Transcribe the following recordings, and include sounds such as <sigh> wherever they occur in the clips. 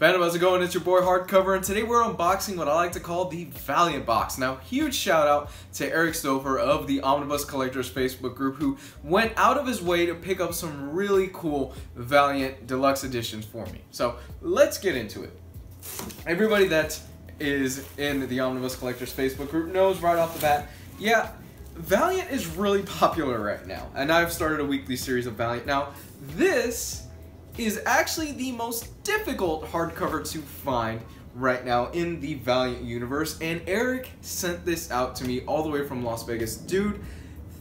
Phantom, how's it going? It's your boy Hardcover, and today we're unboxing what I like to call the Valiant Box. Now, huge shout out to Eric Stover of the Omnibus Collectors Facebook group who went out of his way to pick up some really cool Valiant Deluxe Editions for me. So, let's get into it. Everybody that is in the Omnibus Collectors Facebook group knows right off the bat, yeah, Valiant is really popular right now, and I've started a weekly series of Valiant. Now, this is actually the most difficult hardcover to find right now in the Valiant universe, and Eric sent this out to me all the way from Las Vegas. Dude,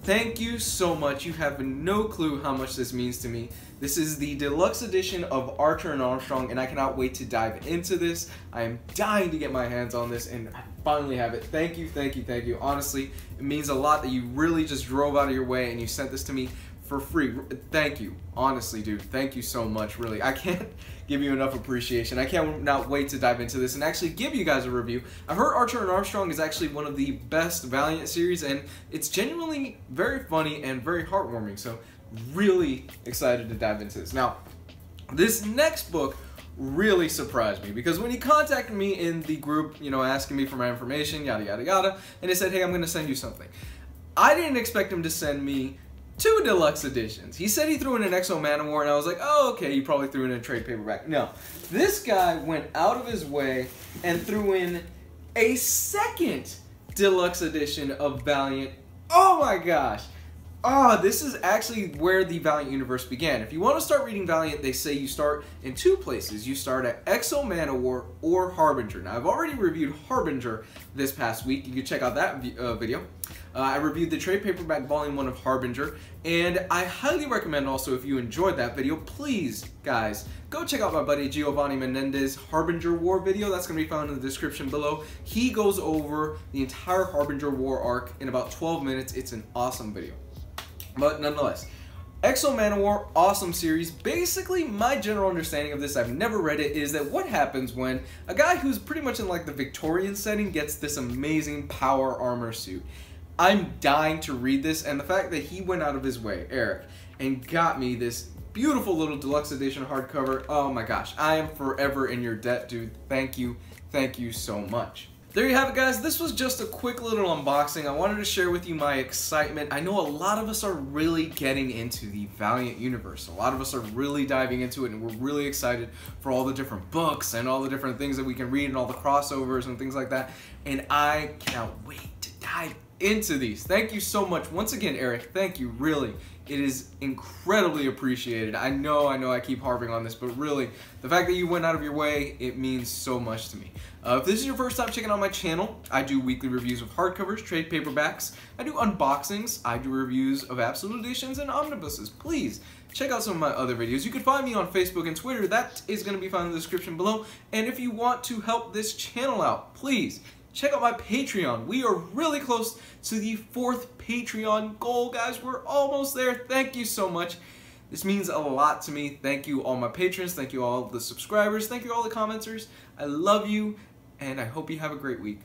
thank you so much. You have no clue how much this means to me. This is the deluxe edition of Archer and Armstrong, and I cannot wait to dive into this. I am dying to get my hands on this, and I finally have it. Thank you, thank you, thank you. Honestly, it means a lot that you really just drove out of your way and you sent this to me for free. Thank you. Honestly, dude. Thank you so much, really. I can't <laughs> give you enough appreciation. I can't not wait to dive into this and actually give you guys a review. I've heard Archer and Armstrong is actually one of the best Valiant series, and it's genuinely very funny and very heartwarming. So, really excited to dive into this. Now, this next book really surprised me because when he contacted me in the group, you know, asking me for my information, yada, yada, yada, and he said, hey, I'm going to send you something. I didn't expect him to send me two deluxe editions. He said he threw in an X-O Manowar, and I was like, oh, okay, he probably threw in a trade paperback. No, this guy went out of his way and threw in a second deluxe edition of Valiant. Oh my gosh. Ah, oh, this is actually where the Valiant universe began. If you want to start reading Valiant, they say you start in two places. You start at X-O Manowar or Harbinger. Now, I've already reviewed Harbinger this past week. You can check out that uh, video. Uh, I reviewed the trade paperback volume 1 of Harbinger, and I highly recommend also if you enjoyed that video, please, guys, go check out my buddy Giovanni Menendez Harbinger War video. That's going to be found in the description below. He goes over the entire Harbinger War arc in about 12 minutes. It's an awesome video. But nonetheless, X-O Manowar, awesome series. Basically, my general understanding of this, I've never read it, is that what happens when a guy who's pretty much in like the Victorian setting gets this amazing power armor suit. I'm dying to read this, and the fact that he went out of his way, Eric, and got me this beautiful little deluxe edition hardcover, oh my gosh, I am forever in your debt, dude. Thank you, thank you so much. There you have it guys, this was just a quick little unboxing. I wanted to share with you my excitement. I know a lot of us are really getting into the Valiant universe. A lot of us are really diving into it and we're really excited for all the different books and all the different things that we can read and all the crossovers and things like that. And I cannot wait to dive into these. Thank you so much. Once again, Eric, thank you, really. It is incredibly appreciated. I know, I know I keep harping on this, but really, the fact that you went out of your way, it means so much to me. Uh, if this is your first time checking out my channel, I do weekly reviews of hardcovers, trade paperbacks, I do unboxings, I do reviews of absolute editions and omnibuses. Please, check out some of my other videos. You can find me on Facebook and Twitter. That is going to be found in the description below. And if you want to help this channel out, please check out my Patreon. We are really close to the fourth Patreon goal, guys. We're almost there. Thank you so much. This means a lot to me. Thank you all my patrons. Thank you all the subscribers. Thank you all the commenters. I love you, and I hope you have a great week.